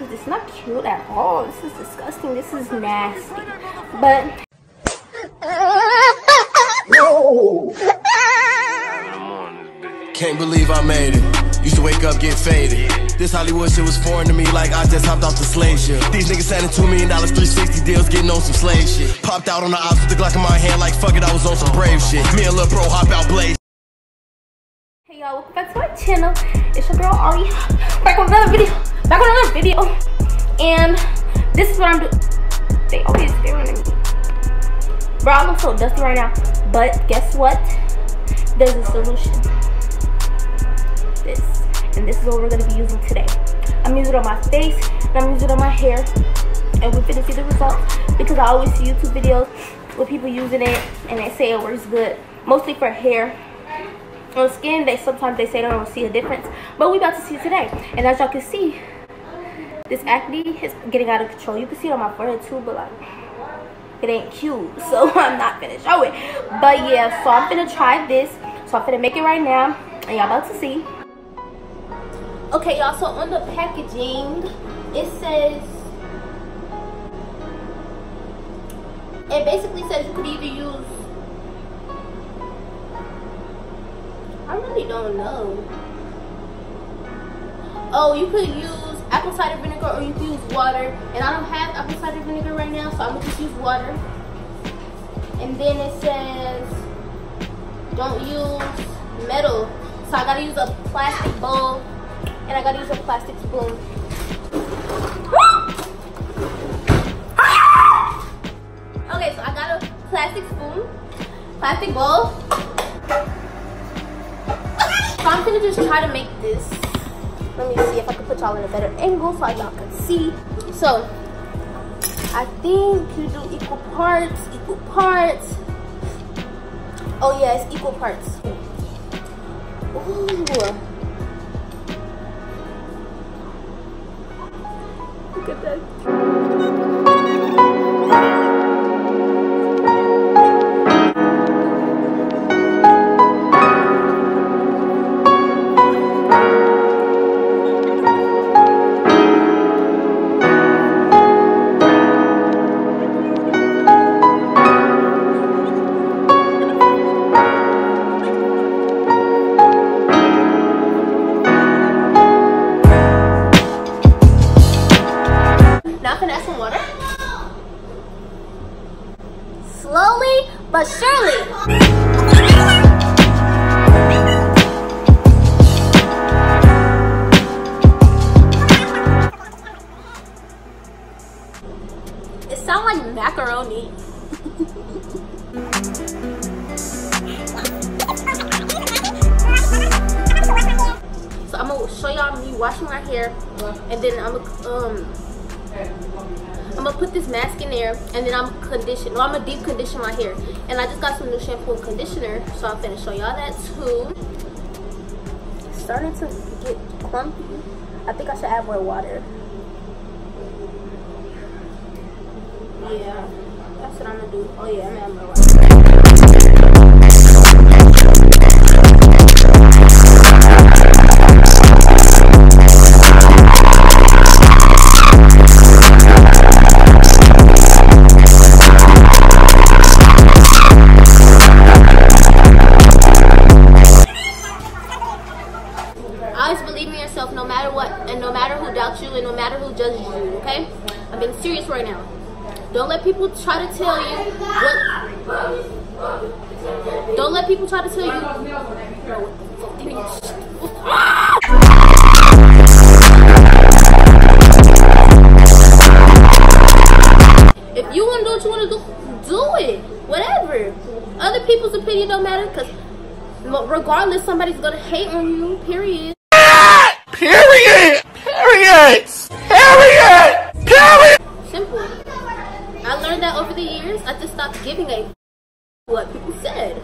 because it's not cute at all. This is disgusting. This is nasty. But No. Can't believe I made it. Used to wake up, get faded. This Hollywood shit was foreign to me, like I just hopped off the slave ship. These niggas signing two million dollars, 360 deals, getting on some slave shit. Popped out on the ops with the Glock in my hand, like fuck it, I was on some brave shit. Me and Lil Bro hop out blaze. Hey y'all, welcome back to my channel. It's your girl Ari. Back with another video. Back with another video. And this is what I'm doing. They always staring at me. Bro, I look so dusty right now. But guess what? There's a solution. This. And this is what we're gonna be using today. I'm using it on my face and I'm using it on my hair. And we're gonna see the results because I always see YouTube videos with people using it and they say it works good. Mostly for hair on skin they sometimes they say they don't see a difference but we about to see today and as y'all can see this acne is getting out of control. You can see it on my forehead too but like it ain't cute so i'm not gonna show it. But yeah so i'm gonna try this. So i'm gonna make it right now and y'all about to see. Okay y'all so on the packaging it says it basically says you could either use I really don't know. Oh, you could use apple cider vinegar or you can use water. And I don't have apple cider vinegar right now, so I'm gonna just use water. And then it says don't use metal. So I gotta use a plastic bowl and I gotta use a plastic spoon. okay, so I got a plastic spoon, plastic bowl. So I'm gonna just try to make this. Let me see if I can put y'all in a better angle so y'all can see. So I think you do equal parts, equal parts. Oh yeah, it's equal parts. Ooh. Look at that. And then I'm condition. No, I'm gonna deep condition my hair. And I just got some new shampoo and conditioner, so I'm gonna show y'all that too. It's starting to get clumpy. I think I should add more water. Yeah, that's what I'm gonna do. Oh yeah, I'm gonna add more water. People's opinion don't matter because regardless, somebody's going to hate on you, period. Period! Period! Period! Period! Simple. I learned that over the years. I just stopped giving a what people said.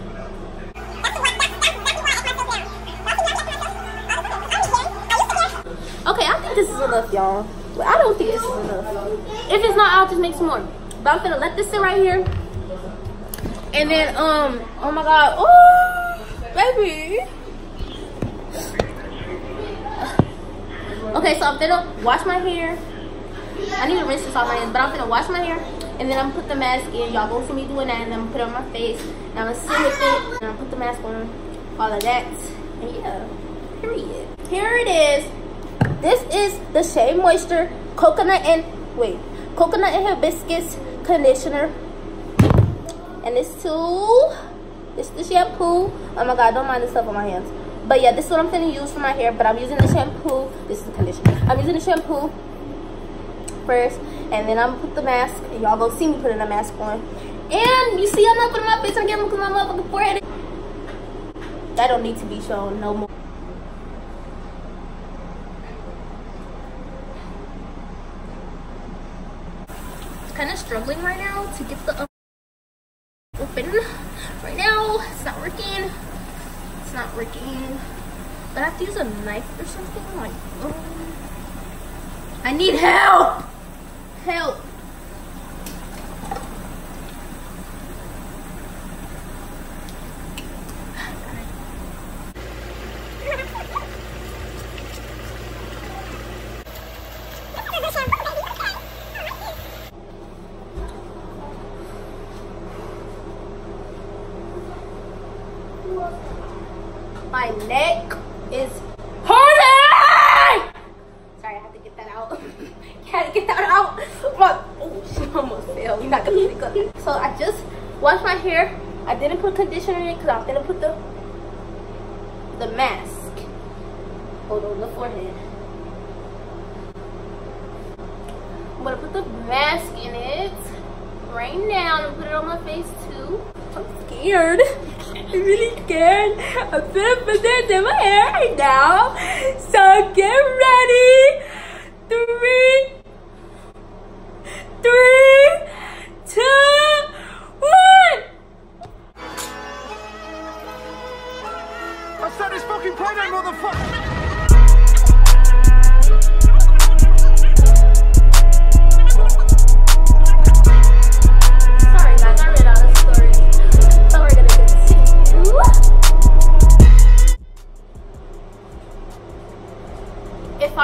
Okay, I think this is enough, y'all. I don't think this is enough. If it's not, I'll just make some more. But I'm gonna let this sit right here. And then, um, oh my god, oh, baby. Okay, so I'm gonna wash my hair I need to rinse this off my hands, but I'm gonna wash my hair and then I'm put the mask in. Y'all go see me doing that and then I'm put it on my face. And I'm gonna sit with it and I'm put the mask on. All of that. And yeah, period. Here it is. This is the Shea Moisture Coconut and, wait, Coconut and Hibiscus Conditioner. And this too, this is the shampoo. Oh my God, don't mind the stuff on my hands. But yeah, this is what I'm gonna use for my hair. But I'm using the shampoo. This is the conditioner. I'm using the shampoo first. And then I'm gonna put the mask. Y'all gonna see me putting the mask on. And you see I'm not putting my face again because my motherfucking forehead. That don't need to be shown no more. Kind of struggling right now to get the open. It's not working. It's not working. But I have to use a knife or something. Like, um, I need help. Help. My neck is hurting! Sorry, I have to get that out. Can't get that out. My, oh, she almost fell. You're not gonna see it. So I just washed my hair. I didn't put conditioner in it because I was gonna put the the mask. Hold on the forehead. I'm gonna put the mask in it right now and put it on my face too. I'm scared. I'm really scared. I'm gonna put this in my hair right now. So get ready. Three, three, two, one. I said this fucking payday, motherfucker!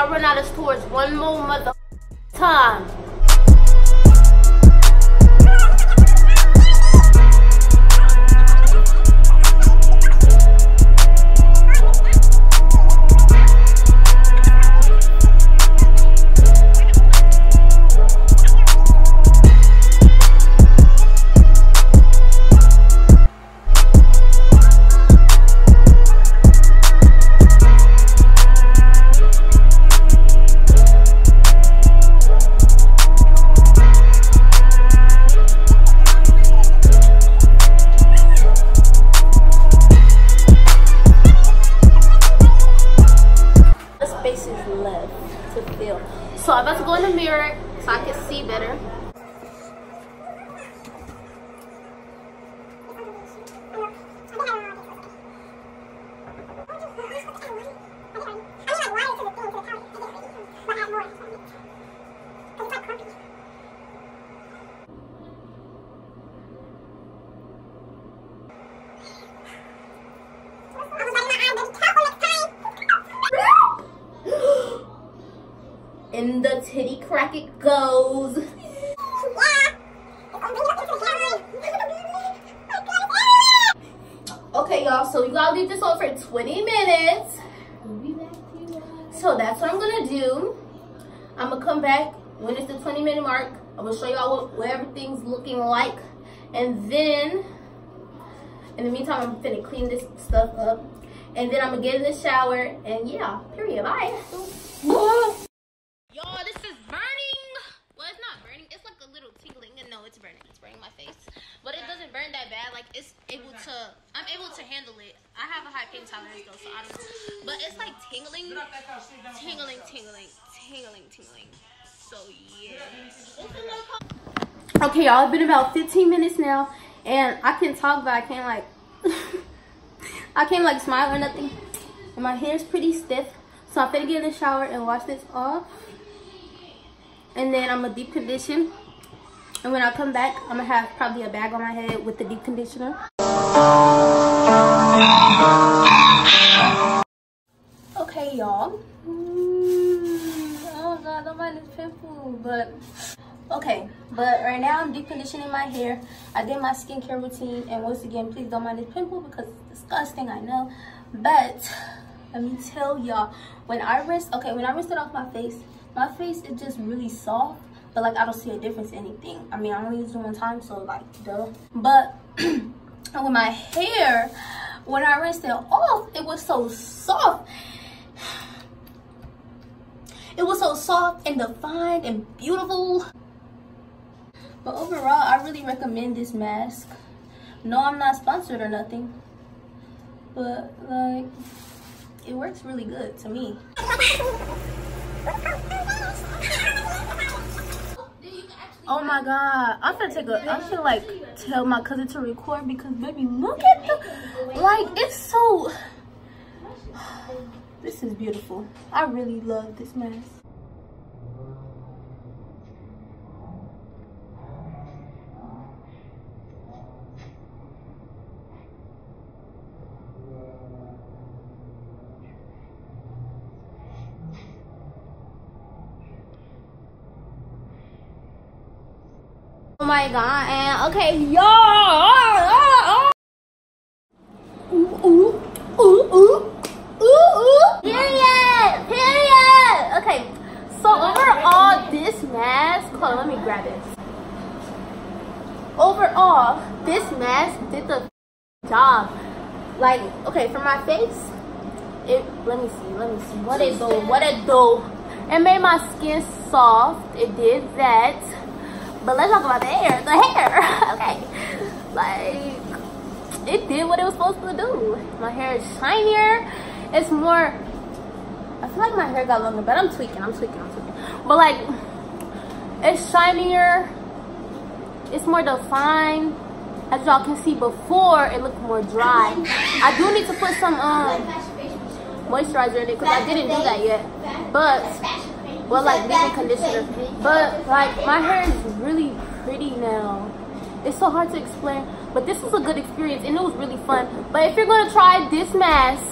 I run out of stores one more mother time. So you gotta leave this on for 20 minutes. So that's what I'm gonna do. I'm gonna come back when it's the 20 minute mark. I'm gonna show y'all what, what everything's looking like. And then, in the meantime, I'm finna clean this stuff up. And then I'm gonna get in the shower. And yeah, period. Bye. Y'all, this is burning. Well, it's not burning. It's like a little tingling. And no, it's burning. It's burning my face. But it doesn't burn that bad. Like, it's able to, I'm able to handle it. I have a high pain tolerance though, so I don't But it's like tingling, tingling, tingling, tingling, tingling. So, yeah. Okay, y'all, it's been about 15 minutes now. And I can talk, but I can't, like, I can't, like, smile or nothing. And my hair's pretty stiff. So I'm gonna get in the shower and wash this off. And then I'm gonna deep condition. And when I come back, I'm gonna have probably a bag on my head with the deep conditioner. Y'all. Mm, Oh god, don't mind this pimple, but okay. But right now I'm deep conditioning my hair. I did my skincare routine, and once again, please don't mind this pimple because it's disgusting, I know. But let me tell y'all, when I rinse, okay, when I rinse it off my face, my face is just really soft, but like I don't see a difference in anything. I mean, I only use it one time, so like, duh. But with my hair, when I rinsed it off, it was so soft. It was so soft and defined and beautiful. But overall, I really recommend this mask. No, I'm not sponsored or nothing. But like, it works really good to me. Oh my god, I'm gonna take a, I'm gonna like tell my cousin to record because baby, look at the, like it's so, this is beautiful. I really love this mask. Oh my god, and okay, yo! Oh, oh, oh. Ooh, ooh, ooh, ooh, ooh, ooh. Period, period. Okay, so overall, this mask, hold on, let me grab it. Overall, this mask did the job. Like, okay, for my face, it, let me see, let me see, what it do, what it do. It made my skin soft, it did that but let's talk about the hair. The hair, okay. Like, it did what it was supposed to do. My hair is shinier. It's more, I feel like my hair got longer, but I'm tweaking, I'm tweaking, I'm tweaking. But like, it's shinier. It's more defined. As y'all can see before, it looked more dry. I do need to put some um moisturizer in it because I didn't do that yet. But well like leave conditioner but like my hair is really pretty now it's so hard to explain but this was a good experience and it was really fun but if you're going to try this mask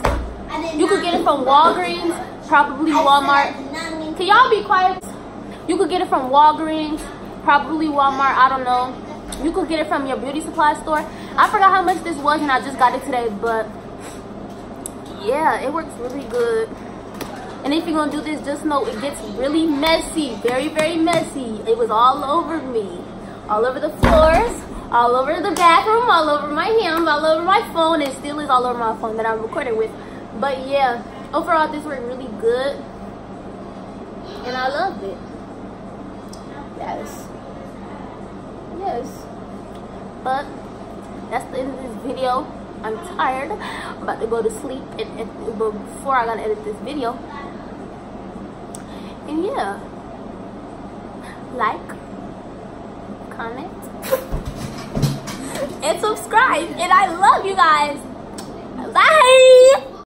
you could get it from walgreens probably walmart can y'all be quiet you could get it from walgreens probably walmart i don't know you could get it from your beauty supply store i forgot how much this was and i just got it today but yeah it works really good and if you're gonna do this, just know it gets really messy, very, very messy. It was all over me, all over the floors, all over the bathroom, all over my hands, all over my phone. It still is all over my phone that I'm recording with. But yeah, overall this worked really good. And I loved it. Yes. Yes. But that's the end of this video. I'm tired. I'm about to go to sleep. And, and before I gotta edit this video, and yeah like comment and subscribe and i love you guys